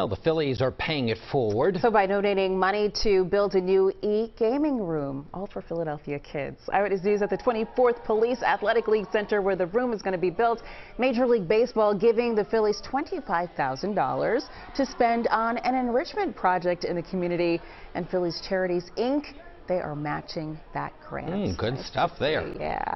Well, the Phillies are paying it forward. So by donating money to build a new e-gaming room, all for Philadelphia kids. Eyewitness News at the 24th Police Athletic League Center where the room is going to be built. Major League Baseball giving the Phillies $25,000 to spend on an enrichment project in the community. And Phillies Charities Inc., they are matching that grant. Mm, good stuff there. Yeah.